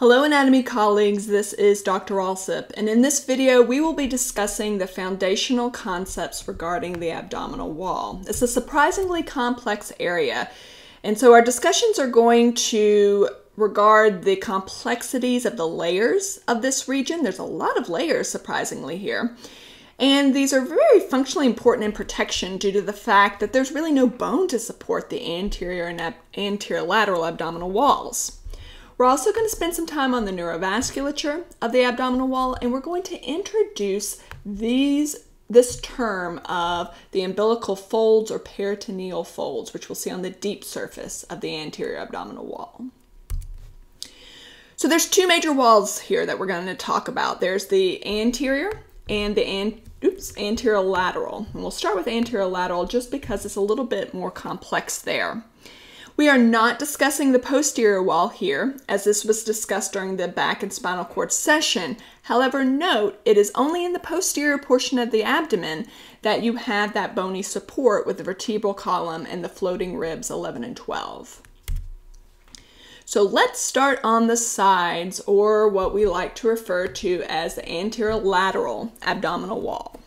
Hello anatomy colleagues, this is Dr. Alsup, and in this video we will be discussing the foundational concepts regarding the abdominal wall. It's a surprisingly complex area, and so our discussions are going to regard the complexities of the layers of this region. There's a lot of layers, surprisingly, here. And these are very functionally important in protection due to the fact that there's really no bone to support the anterior and anterior lateral abdominal walls. We're also going to spend some time on the neurovasculature of the abdominal wall, and we're going to introduce these this term of the umbilical folds or peritoneal folds, which we'll see on the deep surface of the anterior abdominal wall. So there's two major walls here that we're going to talk about. There's the anterior and the an oops, anterior lateral. And we'll start with anterior lateral just because it's a little bit more complex there. We are not discussing the posterior wall here, as this was discussed during the back and spinal cord session. However, note it is only in the posterior portion of the abdomen that you have that bony support with the vertebral column and the floating ribs 11 and 12. So let's start on the sides, or what we like to refer to as the anterior lateral abdominal wall.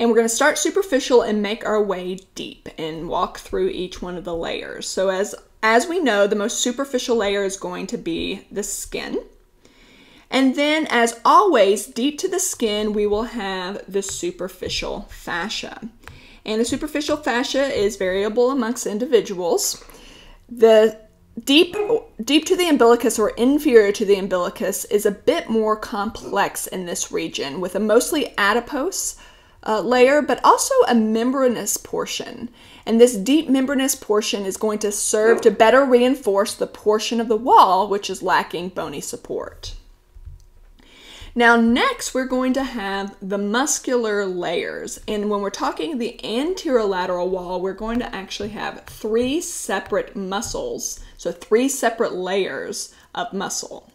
And we're going to start superficial and make our way deep and walk through each one of the layers. So as, as we know, the most superficial layer is going to be the skin. And then, as always, deep to the skin, we will have the superficial fascia. And the superficial fascia is variable amongst individuals. The deep deep to the umbilicus or inferior to the umbilicus is a bit more complex in this region with a mostly adipose uh, layer, but also a membranous portion. And this deep membranous portion is going to serve to better reinforce the portion of the wall which is lacking bony support. Now, next, we're going to have the muscular layers. And when we're talking the anterolateral wall, we're going to actually have three separate muscles, so three separate layers of muscle.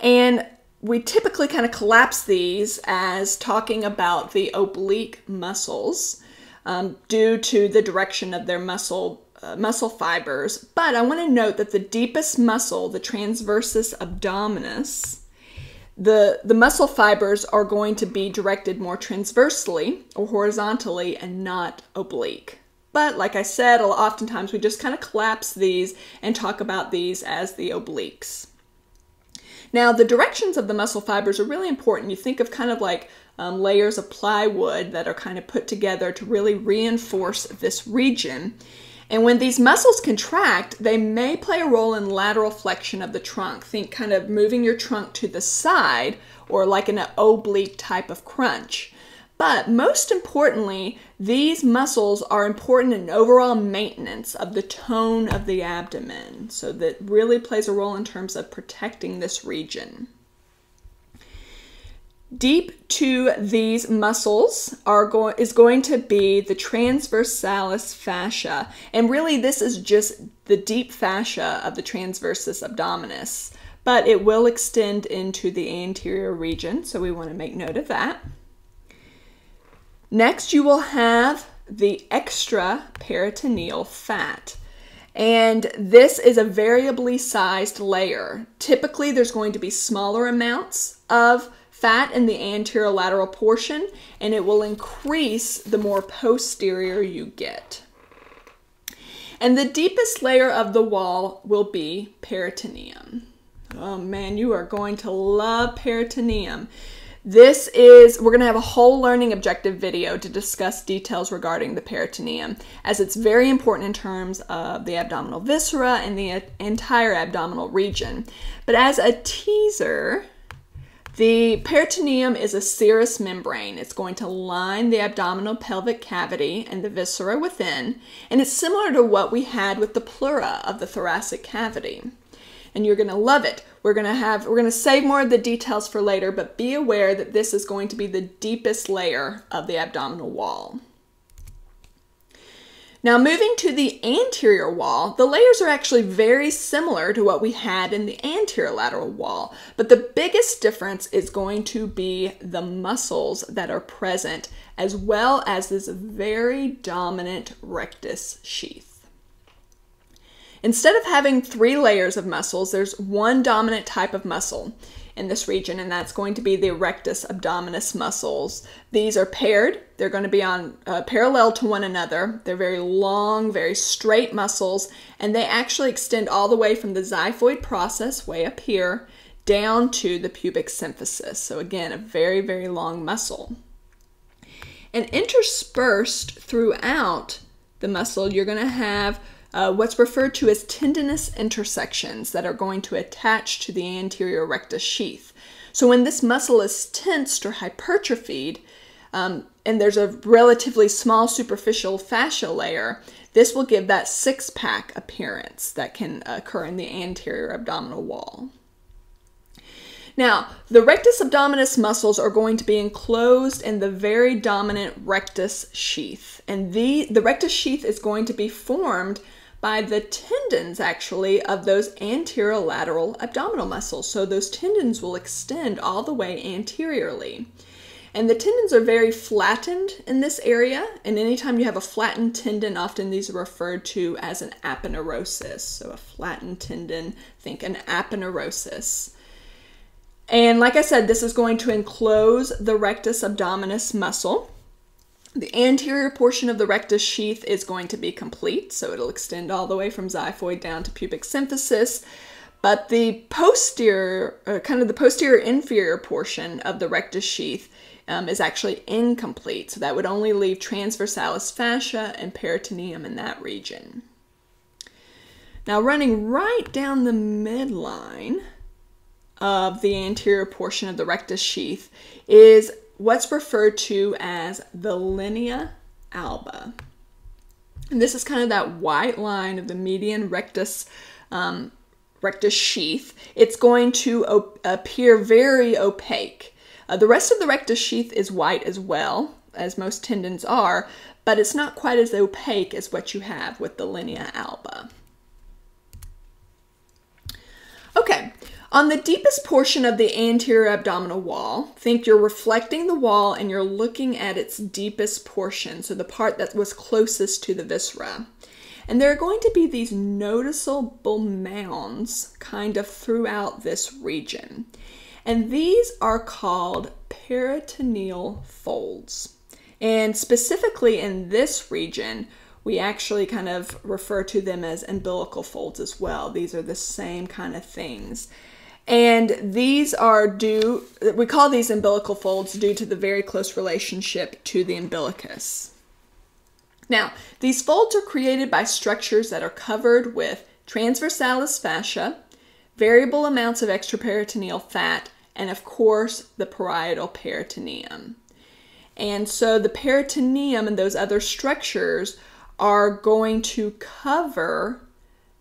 And we typically kind of collapse these as talking about the oblique muscles um, due to the direction of their muscle uh, muscle fibers. But I want to note that the deepest muscle, the transversus abdominis, the, the muscle fibers are going to be directed more transversely or horizontally and not oblique. But like I said, oftentimes we just kind of collapse these and talk about these as the obliques. Now, the directions of the muscle fibers are really important. You think of kind of like um, layers of plywood that are kind of put together to really reinforce this region. And when these muscles contract, they may play a role in lateral flexion of the trunk. Think kind of moving your trunk to the side or like an oblique type of crunch. But most importantly, these muscles are important in overall maintenance of the tone of the abdomen. So that really plays a role in terms of protecting this region. Deep to these muscles are go is going to be the transversalis fascia. And really this is just the deep fascia of the transversus abdominis. But it will extend into the anterior region, so we want to make note of that. Next, you will have the extra peritoneal fat. And this is a variably sized layer. Typically, there's going to be smaller amounts of fat in the anterolateral portion, and it will increase the more posterior you get. And the deepest layer of the wall will be peritoneum. Oh man, you are going to love peritoneum. This is, we're going to have a whole learning objective video to discuss details regarding the peritoneum, as it's very important in terms of the abdominal viscera and the entire abdominal region. But as a teaser, the peritoneum is a serous membrane. It's going to line the abdominal pelvic cavity and the viscera within, and it's similar to what we had with the pleura of the thoracic cavity and you're going to love it. We're going to have we're going to save more of the details for later, but be aware that this is going to be the deepest layer of the abdominal wall. Now moving to the anterior wall, the layers are actually very similar to what we had in the anterior lateral wall, but the biggest difference is going to be the muscles that are present as well as this very dominant rectus sheath. Instead of having three layers of muscles, there's one dominant type of muscle in this region, and that's going to be the rectus abdominis muscles. These are paired, they're going to be on uh, parallel to one another. They're very long, very straight muscles, and they actually extend all the way from the xiphoid process, way up here, down to the pubic symphysis. So, again, a very, very long muscle. And interspersed throughout the muscle, you're going to have uh, what's referred to as tendinous intersections that are going to attach to the anterior rectus sheath. So when this muscle is tensed or hypertrophied, um, and there's a relatively small superficial fascia layer, this will give that six pack appearance that can occur in the anterior abdominal wall. Now, the rectus abdominis muscles are going to be enclosed in the very dominant rectus sheath. And the, the rectus sheath is going to be formed by the tendons actually of those anterolateral abdominal muscles. So those tendons will extend all the way anteriorly. And the tendons are very flattened in this area. And anytime you have a flattened tendon, often these are referred to as an aponeurosis. So a flattened tendon, think an aponeurosis. And like I said, this is going to enclose the rectus abdominis muscle. The anterior portion of the rectus sheath is going to be complete, so it'll extend all the way from xiphoid down to pubic symphysis. But the posterior, uh, kind of the posterior inferior portion of the rectus sheath um, is actually incomplete, so that would only leave transversalis fascia and peritoneum in that region. Now, running right down the midline of the anterior portion of the rectus sheath is what's referred to as the linea alba. And this is kind of that white line of the median rectus um, rectus sheath. It's going to appear very opaque. Uh, the rest of the rectus sheath is white as well, as most tendons are, but it's not quite as opaque as what you have with the linea alba. Okay, on the deepest portion of the anterior abdominal wall, think you're reflecting the wall and you're looking at its deepest portion, so the part that was closest to the viscera. And there are going to be these noticeable mounds kind of throughout this region. And these are called peritoneal folds. And specifically in this region, we actually kind of refer to them as umbilical folds as well. These are the same kind of things. And these are due, we call these umbilical folds due to the very close relationship to the umbilicus. Now, these folds are created by structures that are covered with transversalis fascia, variable amounts of extraperitoneal fat, and of course, the parietal peritoneum. And so the peritoneum and those other structures are going to cover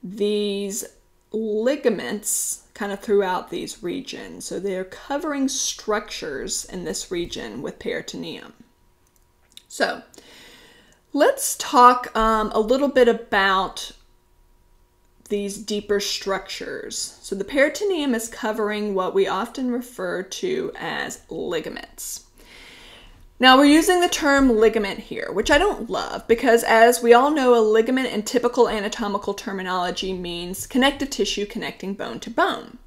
these ligaments kind of throughout these regions. So they're covering structures in this region with peritoneum. So let's talk um, a little bit about these deeper structures. So the peritoneum is covering what we often refer to as ligaments. Now we're using the term ligament here, which I don't love because as we all know, a ligament in typical anatomical terminology means connective tissue connecting bone to bone.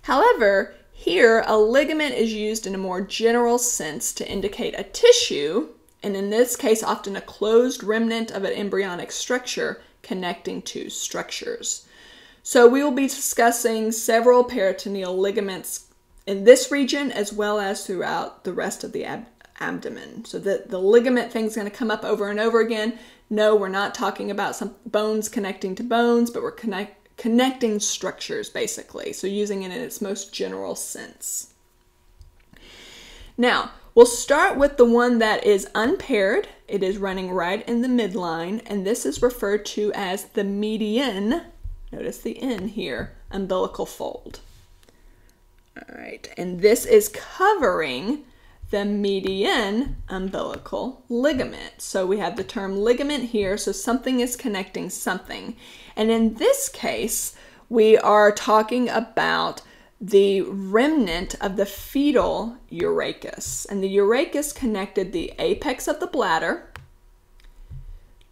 However, here a ligament is used in a more general sense to indicate a tissue, and in this case often a closed remnant of an embryonic structure connecting two structures. So we will be discussing several peritoneal ligaments in this region as well as throughout the rest of the ab abdomen. So the, the ligament thing is going to come up over and over again. No, we're not talking about some bones connecting to bones, but we're connect, connecting structures basically. So using it in its most general sense. Now, we'll start with the one that is unpaired. It is running right in the midline, and this is referred to as the median. Notice the N here, umbilical fold. All right, and this is covering the median umbilical ligament. So we have the term ligament here, so something is connecting something. And in this case, we are talking about the remnant of the fetal urachus. And the urachus connected the apex of the bladder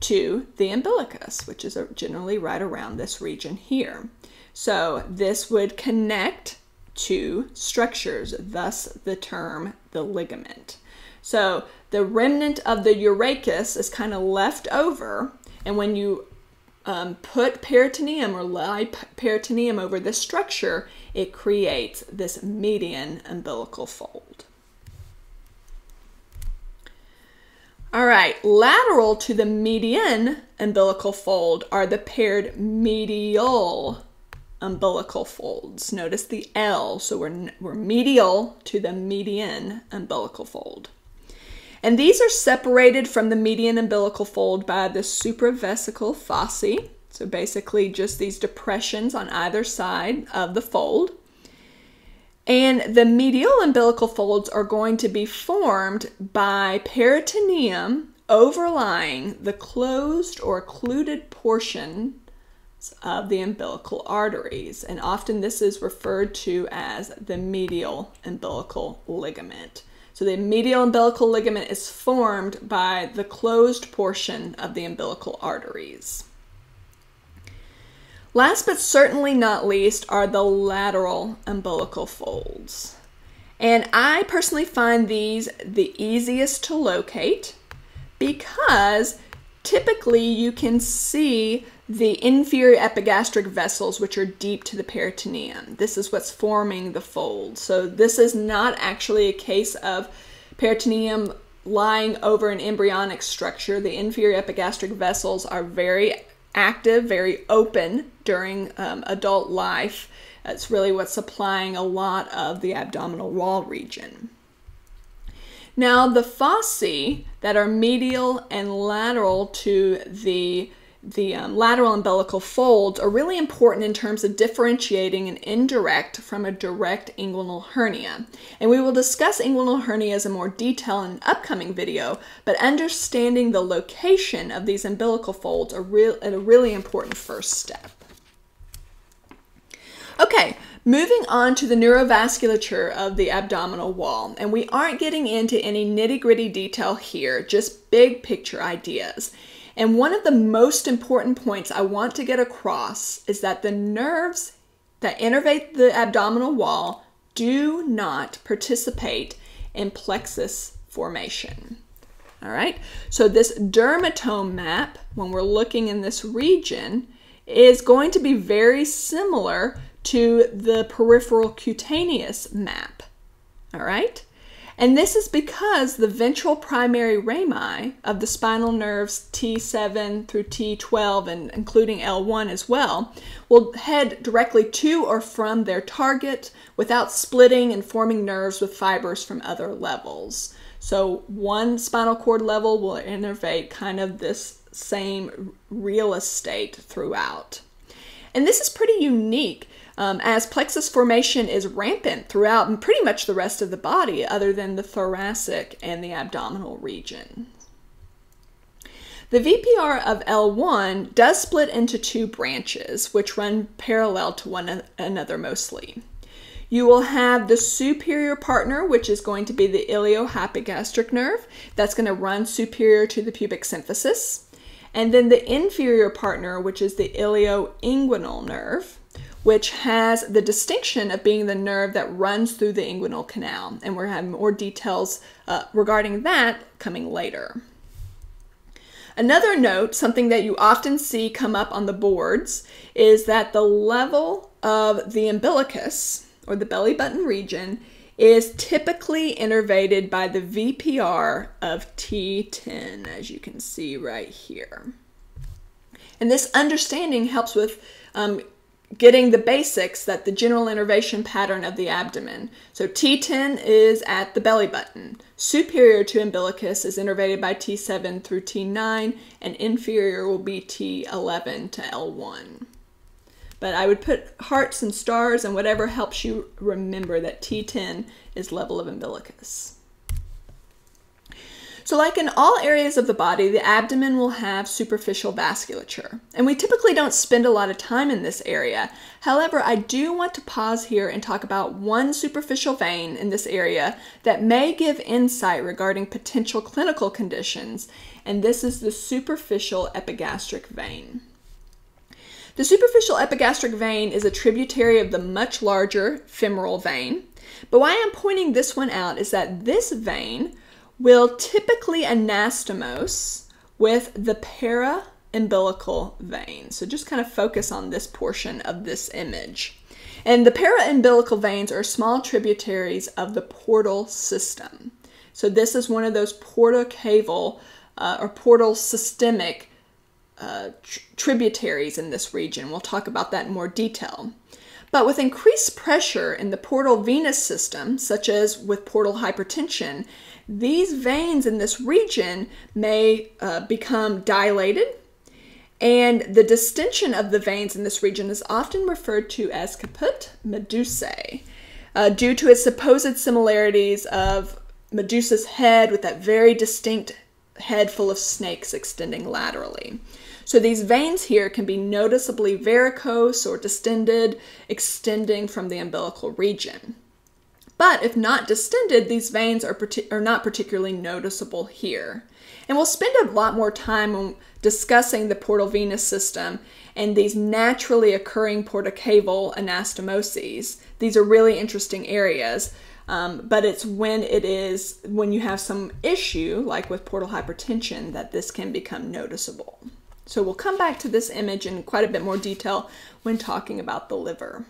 to the umbilicus, which is generally right around this region here. So this would connect two structures, thus the term the ligament. So the remnant of the urachus is kind of left over, and when you um, put peritoneum or lie peritoneum over this structure, it creates this median umbilical fold. All right, lateral to the median umbilical fold are the paired medial umbilical folds. Notice the L, so we're, we're medial to the median umbilical fold. And these are separated from the median umbilical fold by the supravesical fossae, so basically just these depressions on either side of the fold. And the medial umbilical folds are going to be formed by peritoneum overlying the closed or occluded portion of the umbilical arteries, and often this is referred to as the medial umbilical ligament. So the medial umbilical ligament is formed by the closed portion of the umbilical arteries. Last but certainly not least are the lateral umbilical folds. And I personally find these the easiest to locate because typically you can see the inferior epigastric vessels, which are deep to the peritoneum. This is what's forming the fold. So this is not actually a case of peritoneum lying over an embryonic structure. The inferior epigastric vessels are very active, very open during um, adult life. That's really what's supplying a lot of the abdominal wall region. Now, the fossae that are medial and lateral to the the um, lateral umbilical folds are really important in terms of differentiating an indirect from a direct inguinal hernia. And we will discuss inguinal hernias in more detail in an upcoming video, but understanding the location of these umbilical folds are real, a really important first step. Okay, moving on to the neurovasculature of the abdominal wall. And we aren't getting into any nitty gritty detail here, just big picture ideas. And one of the most important points I want to get across is that the nerves that innervate the abdominal wall do not participate in plexus formation. All right, so this dermatome map, when we're looking in this region, is going to be very similar to the peripheral cutaneous map. All right, and this is because the ventral primary rami of the spinal nerves T7 through T12 and including L1 as well will head directly to or from their target without splitting and forming nerves with fibers from other levels. So one spinal cord level will innervate kind of this same real estate throughout. And this is pretty unique um, as plexus formation is rampant throughout pretty much the rest of the body, other than the thoracic and the abdominal region. The VPR of L1 does split into two branches, which run parallel to one another mostly. You will have the superior partner, which is going to be the iliohypogastric nerve. That's going to run superior to the pubic symphysis. And then the inferior partner, which is the ilioinguinal nerve which has the distinction of being the nerve that runs through the inguinal canal. And we're having more details uh, regarding that coming later. Another note, something that you often see come up on the boards, is that the level of the umbilicus, or the belly button region, is typically innervated by the VPR of T10, as you can see right here. And this understanding helps with um, getting the basics that the general innervation pattern of the abdomen. So T10 is at the belly button. Superior to umbilicus is innervated by T7 through T9, and inferior will be T11 to L1. But I would put hearts and stars and whatever helps you remember that T10 is level of umbilicus. So, like in all areas of the body, the abdomen will have superficial vasculature. And we typically don't spend a lot of time in this area. However, I do want to pause here and talk about one superficial vein in this area that may give insight regarding potential clinical conditions, and this is the superficial epigastric vein. The superficial epigastric vein is a tributary of the much larger femoral vein. But why I'm pointing this one out is that this vein will typically anastomose with the para-umbilical vein. So just kind of focus on this portion of this image. And the para-umbilical veins are small tributaries of the portal system. So this is one of those portocaval uh, or portal systemic uh, tr tributaries in this region. We'll talk about that in more detail. But with increased pressure in the portal venous system, such as with portal hypertension, these veins in this region may uh, become dilated, and the distension of the veins in this region is often referred to as caput medusae, uh, due to its supposed similarities of Medusa's head with that very distinct head full of snakes extending laterally. So these veins here can be noticeably varicose or distended, extending from the umbilical region. But if not distended, these veins are, are not particularly noticeable here. And we'll spend a lot more time discussing the portal venous system and these naturally occurring portocaval anastomoses. These are really interesting areas. Um, but it's when it is when you have some issue, like with portal hypertension, that this can become noticeable. So we'll come back to this image in quite a bit more detail when talking about the liver.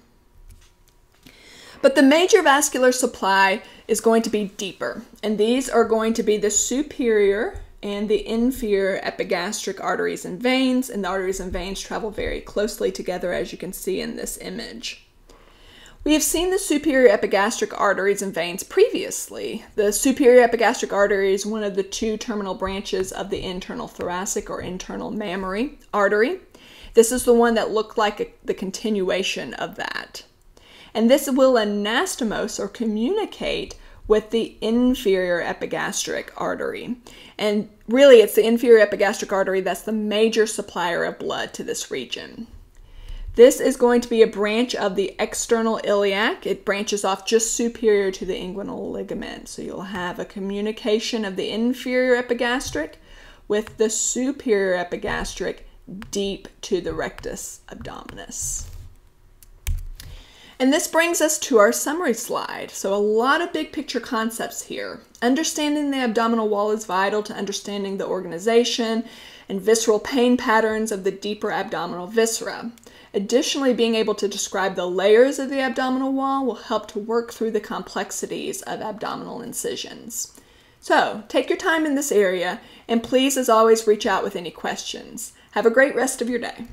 But the major vascular supply is going to be deeper, and these are going to be the superior and the inferior epigastric arteries and veins, and the arteries and veins travel very closely together as you can see in this image. We have seen the superior epigastric arteries and veins previously. The superior epigastric artery is one of the two terminal branches of the internal thoracic or internal mammary artery. This is the one that looked like a, the continuation of that. And this will anastomose or communicate with the inferior epigastric artery. And really, it's the inferior epigastric artery that's the major supplier of blood to this region. This is going to be a branch of the external iliac. It branches off just superior to the inguinal ligament. So you'll have a communication of the inferior epigastric with the superior epigastric deep to the rectus abdominis. And this brings us to our summary slide. So a lot of big picture concepts here. Understanding the abdominal wall is vital to understanding the organization and visceral pain patterns of the deeper abdominal viscera. Additionally, being able to describe the layers of the abdominal wall will help to work through the complexities of abdominal incisions. So, take your time in this area, and please, as always, reach out with any questions. Have a great rest of your day.